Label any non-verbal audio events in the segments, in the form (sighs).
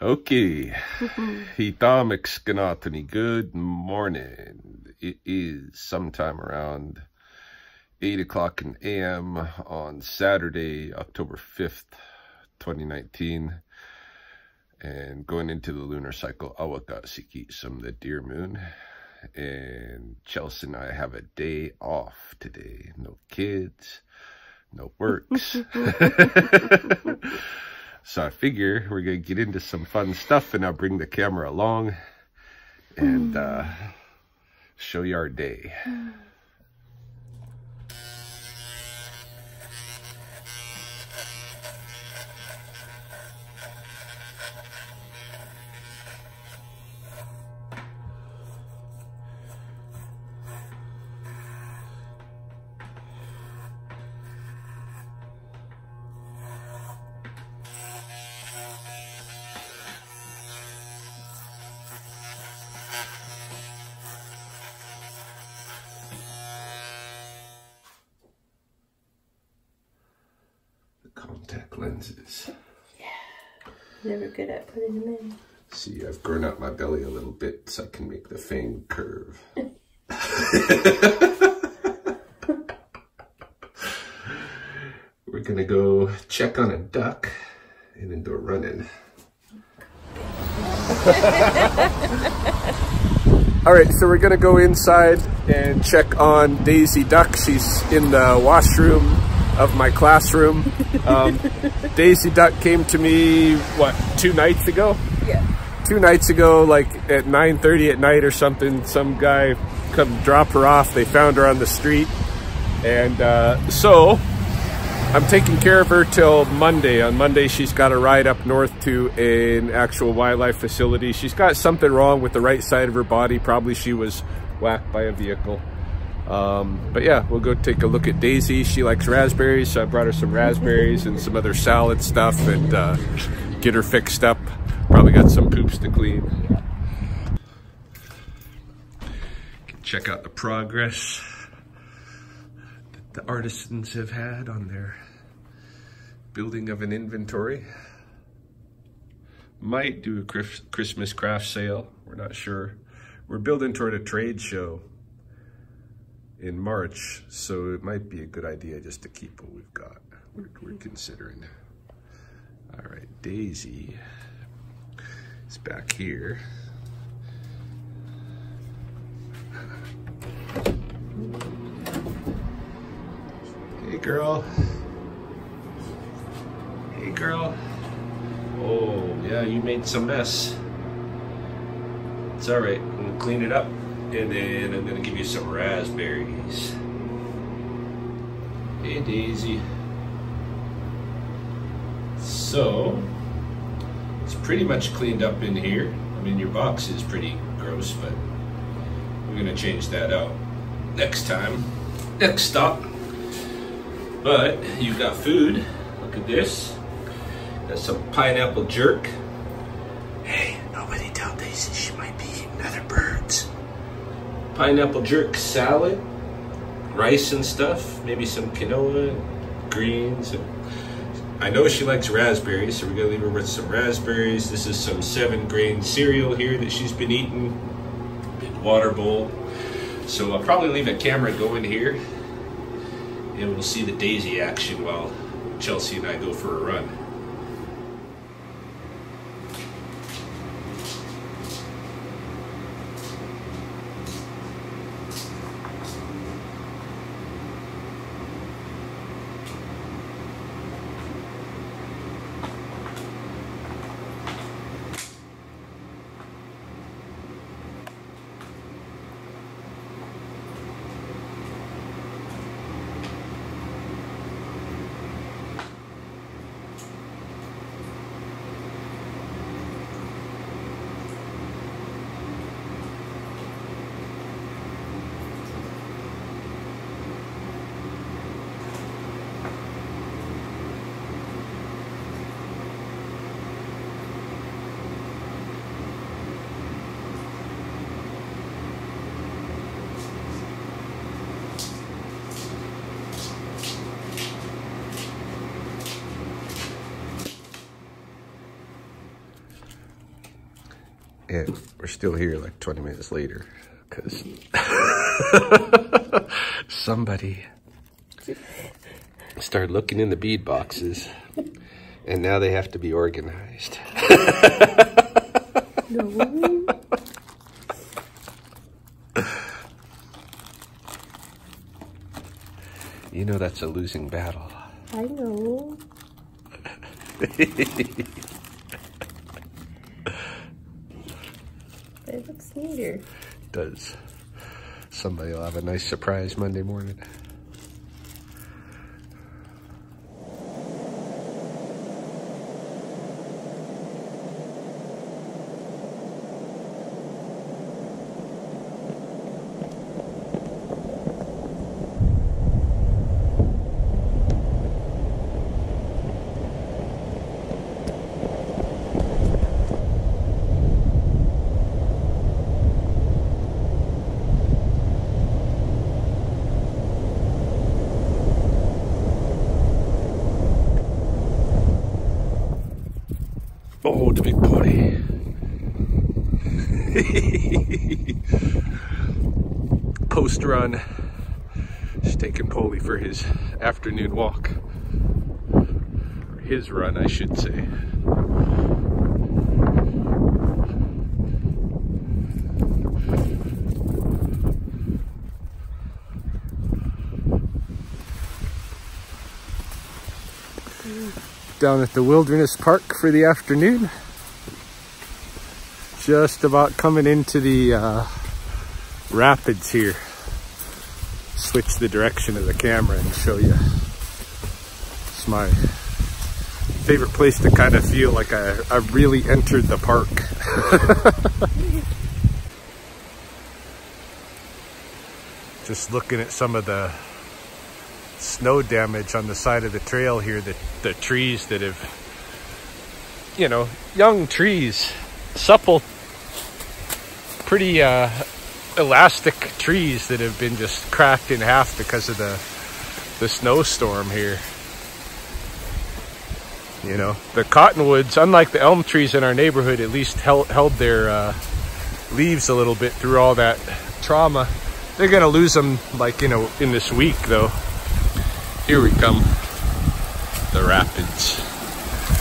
Okay, (laughs) Hitamix Ganatani, good morning. It is sometime around 8 o'clock in AM on Saturday, October 5th, 2019. And going into the lunar cycle, Awakasiki, some the deer moon. And Chelsea and I have a day off today. No kids, no works. (laughs) (laughs) So I figure we're going to get into some fun stuff and I'll bring the camera along and uh, show you our day. (sighs) (sighs) contact lenses. Yeah, never good at putting them in. See, I've grown out my belly a little bit so I can make the fang curve. (laughs) We're gonna go check on a duck and then go running. (laughs) All right, so we're gonna go inside and check on Daisy Duck. She's in the washroom of my classroom. Um, (laughs) Daisy Duck came to me, what, two nights ago? Yeah. two nights ago, like at 9.30 at night or something, some guy come drop her off. They found her on the street. And uh, so I'm taking care of her till Monday. On Monday, she's got to ride up north to an actual wildlife facility. She's got something wrong with the right side of her body. Probably she was whacked by a vehicle. Um, but yeah, we'll go take a look at Daisy. She likes raspberries, so I brought her some raspberries and some other salad stuff and uh, get her fixed up. Probably got some poops to clean. Check out the progress that the artisans have had on their building of an inventory. Might do a Christmas craft sale. We're not sure. We're building toward a trade show in March, so it might be a good idea just to keep what we've got. We're, we're considering. All right, Daisy is back here. Hey, girl. Hey, girl. Oh, yeah, you made some mess. It's all right. I'm gonna clean it up, and then I'm gonna give you some raspberries. Hey, Daisy. So, it's pretty much cleaned up in here. I mean, your box is pretty gross, but we're gonna change that out next time. Next stop. But you've got food. Look at this. Got some pineapple jerk. Pineapple jerk salad, rice and stuff, maybe some quinoa, greens. I know she likes raspberries, so we're gonna leave her with some raspberries. This is some seven grain cereal here that she's been eating. Big water bowl. So I'll probably leave a camera going here and we'll see the daisy action while Chelsea and I go for a run. And we're still here like 20 minutes later because (laughs) somebody started looking in the bead boxes and now they have to be organized. (laughs) No. You know that's a losing battle. I know. (laughs) Does. Somebody will have a nice surprise Monday morning. (laughs) Post run. Just taking Polly for his afternoon walk. His run, I should say. Down at the Wilderness Park for the afternoon. Just about coming into the uh, rapids here. Switch the direction of the camera and show you. It's my favorite place to kind of feel like I, I really entered the park. (laughs) Just looking at some of the snow damage on the side of the trail here, the, the trees that have, you know, young trees, supple, pretty uh, elastic trees that have been just cracked in half because of the, the snowstorm here. You know, the cottonwoods, unlike the elm trees in our neighborhood, at least held, held their uh, leaves a little bit through all that trauma. They're gonna lose them like, you know, in this week though. Here we come. The rapids.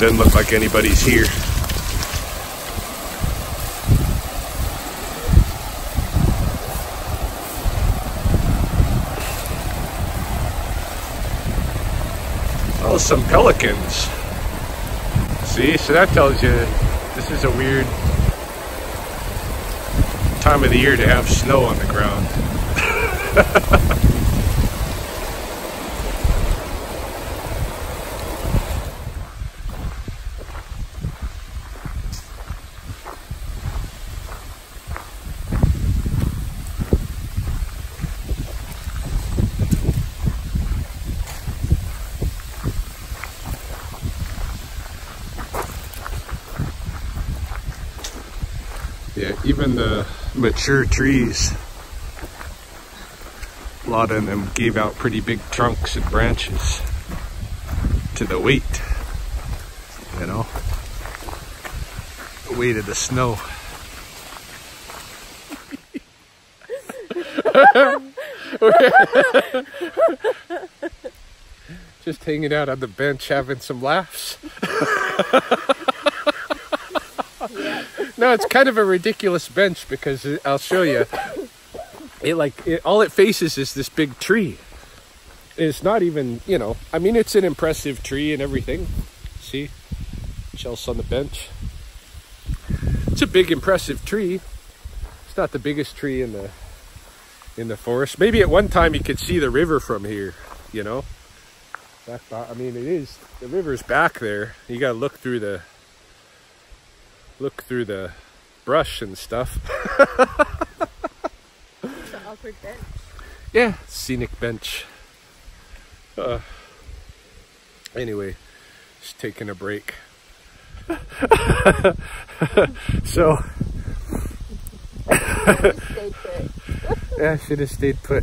Doesn't look like anybody's here. Oh, some pelicans. See, so that tells you this is a weird time of the year to have snow on the ground. (laughs) Even the mature trees, a lot of them gave out pretty big trunks and branches to the weight, you know, the weight of the snow. (laughs) Just hanging out on the bench having some laughs. (laughs) no, it's kind of a ridiculous bench because I'll show you. It like it, all it faces is this big tree. It's not even, you know. I mean, it's an impressive tree and everything. See, Chelsea on the bench. It's a big, impressive tree. It's not the biggest tree in the in the forest. Maybe at one time you could see the river from here. You know. Back, I mean, it is the river's back there. You got to look through the look through the brush and stuff. It's an awkward bench. Yeah, scenic bench. Uh, anyway, just taking a break. (laughs) so, (laughs) yeah, I should have stayed put.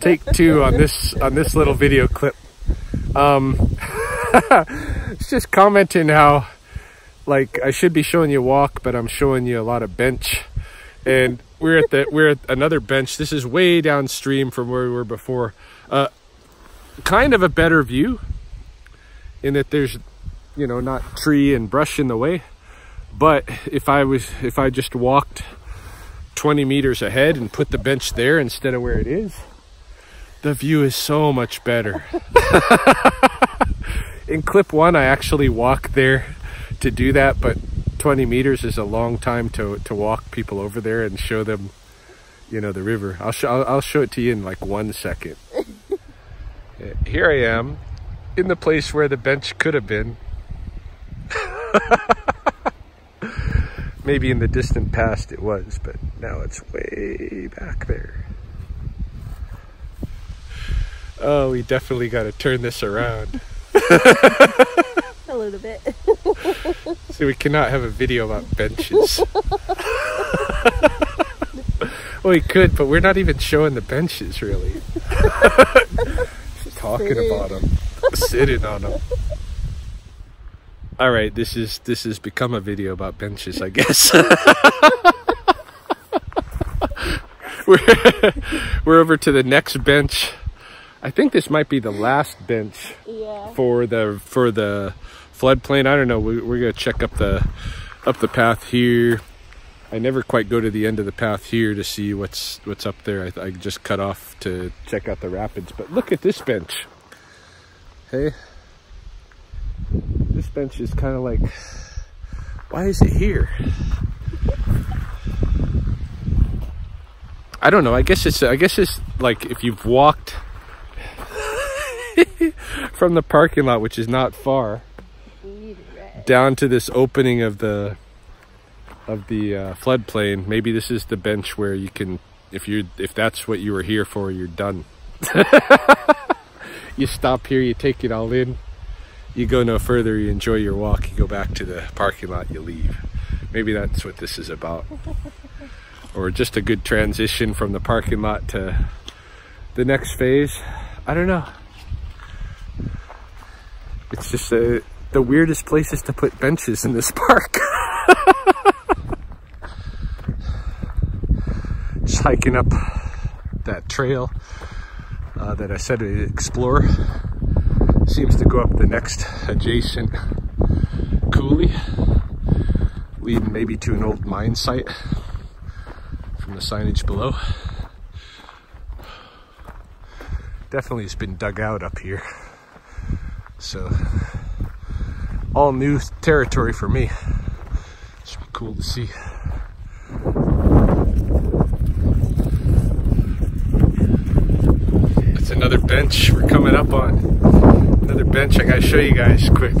Take two on this on this little video clip. Um, (laughs) it's just commenting how like I should be showing you walk, but I'm showing you a lot of bench. And we're at the we're at another bench. This is way downstream from where we were before. Uh, kind of a better view in that there's you know not tree and brush in the way. But if I was if I just walked 20 meters ahead and put the bench there instead of where it is, the view is so much better. (laughs) in clip one, I actually walked there to do that, but 20 meters is a long time to, to walk people over there and show them, you know, the river. I'll, show, I'll, I'll show it to you in like one second. (laughs) Here I am in the place where the bench could have been. (laughs) Maybe in the distant past it was, but now it's way back there. Oh, we definitely got to turn this around. (laughs) A little bit. (laughs) So we cannot have a video about benches. (laughs) well, we could, but we're not even showing the benches really. (laughs) Talking Sitting. about them, sitting on them. All right, this is this has become a video about benches, I guess. we're we're over to the next bench. I think this might be the last bench Yeah. for the for the floodplain. I don't know. We, we're gonna check up the up the path here. I never quite go to the end of the path here to see what's what's up there. I, I just cut off to check out the rapids. But look at this bench. Hey, this bench is kind of like, why is it here? I don't know. I guess it's I guess it's like if you've walked (laughs) from the parking lot, which is not far, down to this opening of the of the uh, floodplain. Maybe this is the bench where you can, if you if that's what you were here for, you're done. (laughs) you stop here, you take it all in, you go no further, you enjoy your walk, you go back to the parking lot, you leave. Maybe that's what this is about. (laughs) or just a good transition from the parking lot to the next phase. I don't know. It's just uh, the weirdest places to put benches in this park. (laughs) just hiking up that trail uh, that I said we'd explore. Seems to go up the next adjacent coulee, leading maybe to an old mine site from the signage below. Definitely has been dug out up here. So, all new territory for me. Be cool to see. That's another bench we're coming up on. Another bench I gotta show you guys quick.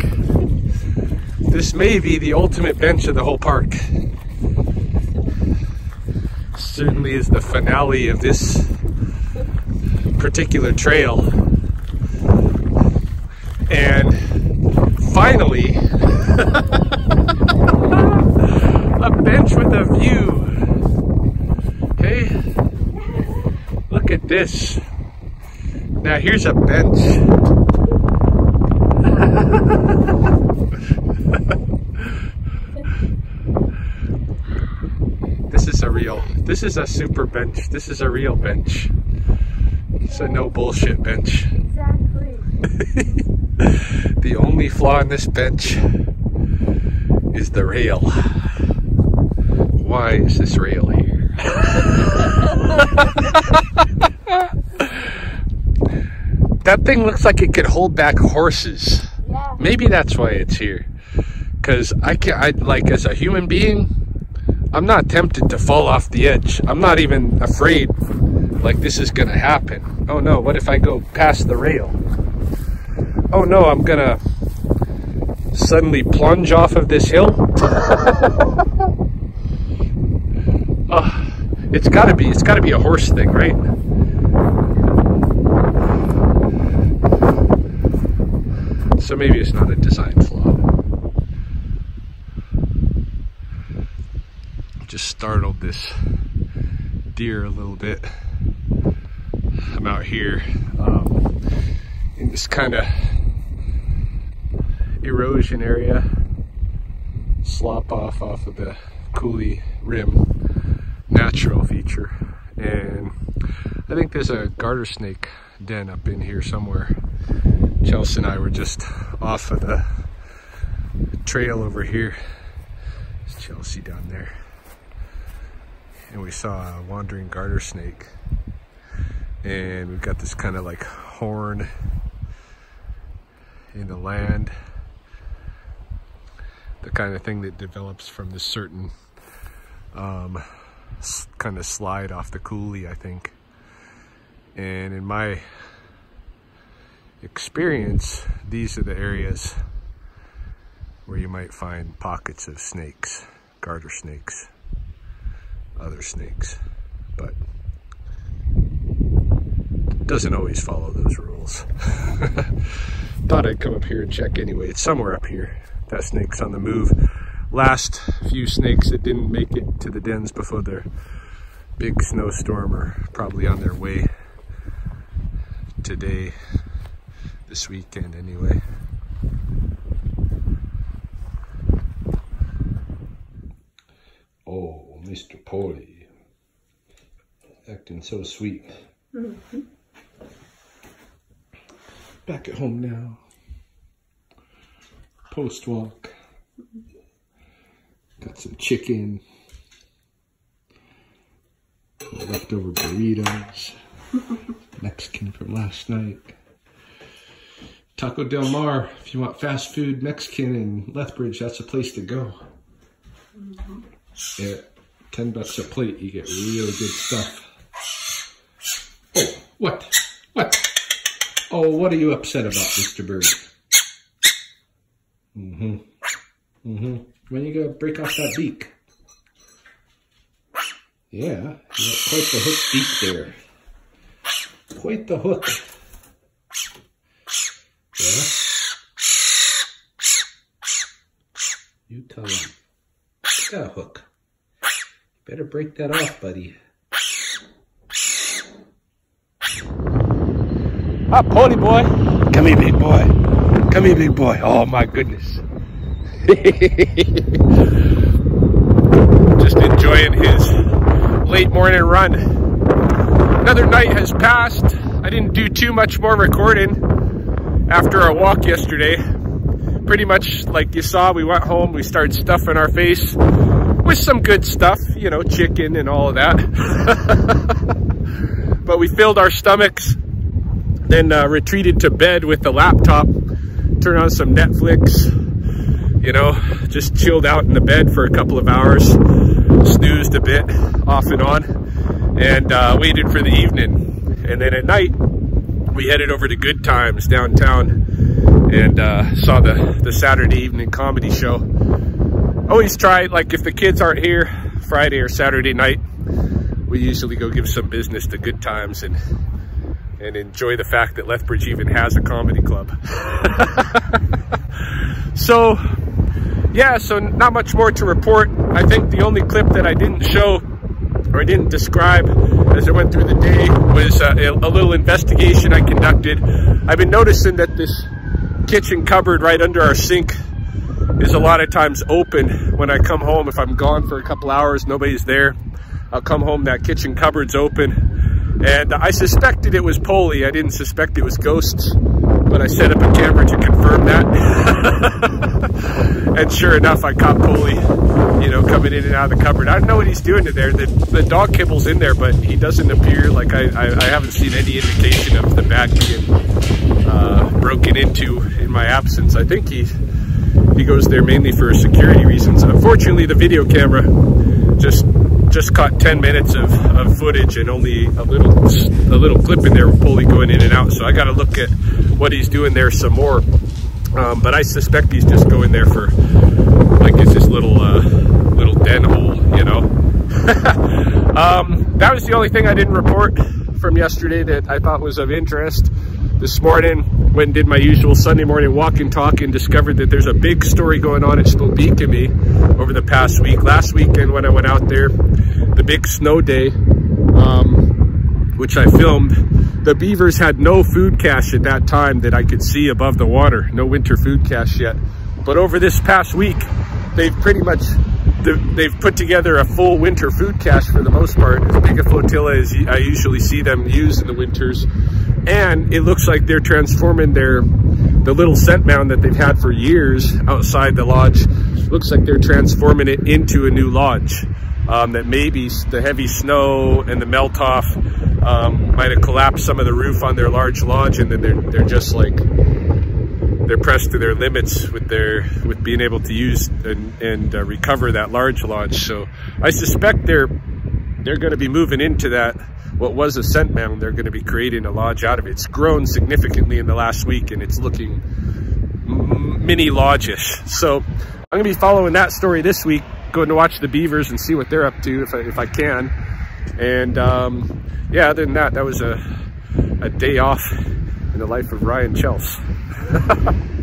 This may be the ultimate bench of the whole park. Certainly is the finale of this particular trail. And finally, (laughs) a bench with a view. Okay, look at this. Now here's a bench. (laughs) this is a real, this is a super bench. This is a real bench. It's a no bullshit bench. Exactly. (laughs) The only flaw in this bench is the rail. Why is this rail here? (laughs) that thing looks like it could hold back horses. Yeah. Maybe that's why it's here. Cause I can't. I like as a human being, I'm not tempted to fall off the edge. I'm not even afraid like this is gonna happen. Oh no, what if I go past the rail? Oh no, I'm gonna suddenly plunge off of this hill. oh, (laughs) it's gotta be it's gotta be a horse thing, right? So maybe it's not a design flaw. Just startled this deer a little bit. I'm out here um, in this kind of erosion area. slop off off of the coulee rim natural feature. And I think there's a garter snake den up in here somewhere. Chelsea and I were just off of the trail over here. There's Chelsea down there. And we saw a wandering garter snake. And we've got this kind of like horn in the land. The kind of thing that develops from this certain um, kind of slide off the coulee, I think. And in my experience, these are the areas where you might find pockets of snakes, garter snakes, other snakes, but doesn't always follow those rules. (laughs) Thought I'd come up here and check anyway. It's somewhere up here. That snake's on the move. Last few snakes that didn't make it to the dens before the big snowstorm are probably on their way today, this weekend anyway. Oh, Mr. Polly. Acting so sweet. Mm-hmm. Back at home now. Post walk. Got some chicken. Leftover burritos. (laughs) Mexican from last night. Taco Del Mar, if you want fast food Mexican in Lethbridge, that's a place to go. Mm-hmm. Yeah, 10 bucks a plate, you get really good stuff. Oh, what? What? Oh, what are you upset about, Mr. Bird? Mm-hmm. Mm-hmm. When you gonna break off that beak? Yeah, you got quite the hook beak there. Quite the hook. Yeah? You tell him. Got a hook. Better break that off, buddy. Up, pony boy. Come here, big boy. Come here, big boy. Oh my goodness. (laughs) Just enjoying his late morning run. Another night has passed. I didn't do too much more recording after our walk yesterday. Pretty much like you saw, we went home, we started stuffing our face with some good stuff, you know, chicken and all of that. (laughs) but we filled our stomachs, then uh, retreated to bed with the laptop, turned on some Netflix, you know, just chilled out in the bed for a couple of hours, snoozed a bit off and on, and uh, waited for the evening. And then at night, we headed over to Good Times downtown and uh, saw the, the Saturday evening comedy show. Always try, like if the kids aren't here, Friday or Saturday night, we usually go give some business to Good Times and and enjoy the fact that Lethbridge even has a comedy club. (laughs) so, yeah, so not much more to report. I think the only clip that I didn't show or I didn't describe as I went through the day was uh, a, a little investigation I conducted. I've been noticing that this kitchen cupboard right under our sink is a lot of times open when I come home. If I'm gone for a couple hours, nobody's there. I'll come home, that kitchen cupboard's open. And I suspected it was Polly. I didn't suspect it was ghosts, but I set up a camera to confirm that. (laughs) and sure enough, I caught Polly, you know, coming in and out of the cupboard. I don't know what he's doing in there. The, the dog kibble's in there, but he doesn't appear like I, I, I haven't seen any indication of the bag being uh, broken into in my absence. I think he he goes there mainly for security reasons. Unfortunately, the video camera just just caught 10 minutes of, of footage and only a little a little clip in there with Polly going in and out. So I got to look at what he's doing there some more. Um, but I suspect he's just going there for like it's this little uh, little den hole, you know. (laughs) um, that was the only thing I didn't report from yesterday that I thought was of interest. This morning, went and did my usual Sunday morning walk and talk and discovered that there's a big story going on at Snowbeakamy over the past week. Last weekend when I went out there, the big snow day, um, which I filmed, the beavers had no food cache at that time that I could see above the water. No winter food cache yet. But over this past week, they've pretty much they've put together a full winter food cache for the most part, as big a flotilla as I usually see them use in the winters. And it looks like they're transforming their the little scent mound that they've had for years outside the lodge. Looks like they're transforming it into a new lodge. Um, that maybe the heavy snow and the melt off um, might have collapsed some of the roof on their large lodge and then they're, they're just like they're pressed to their limits with their with being able to use and, and uh, recover that large lodge So I suspect they're they're going to be moving into that what was a scent mound. They're going to be creating a lodge out of it. It's grown significantly in the last week, and it's looking mini lodge-ish. So I'm going to be following that story this week, going to watch the beavers and see what they're up to if I, if I can. And um, yeah, other than that, that was a, a day off in the life of Ryan Chels. (laughs)